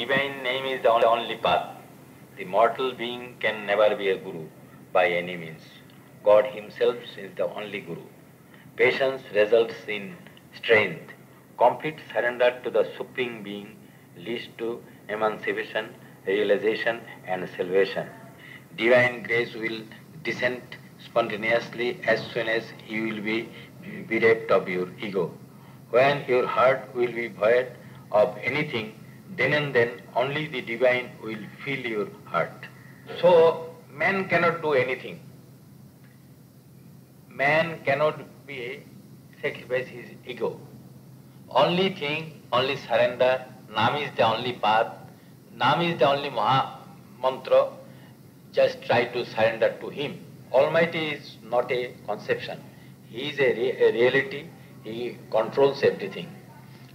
divine name is the only path. The mortal being can never be a guru by any means. God Himself is the only guru. Patience results in strength. Complete surrender to the Supreme Being leads to emancipation, realization, and salvation. Divine grace will descend spontaneously as soon as you will be bereft of your ego. When your heart will be void of anything, then and then only the divine will fill your heart. So man cannot do anything. Man cannot be sacrifice his ego. Only thing, only surrender. Naam is the only path. Naam is the only Maha mantra. Just try to surrender to him. Almighty is not a conception. He is a, re- a reality. He controls everything.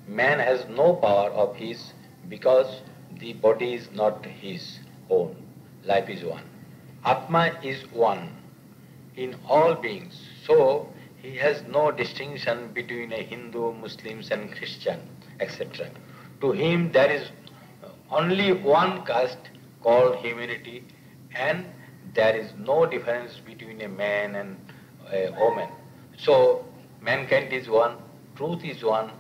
Man has no power of his because the body is not his own. Life is one. Atma is one in all beings. So he has no distinction between a Hindu, Muslims and Christian, etc. To him there is only one caste called humanity and there is no difference between a man and a woman. So mankind is one, truth is one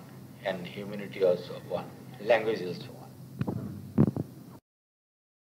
and humanity also one, language is also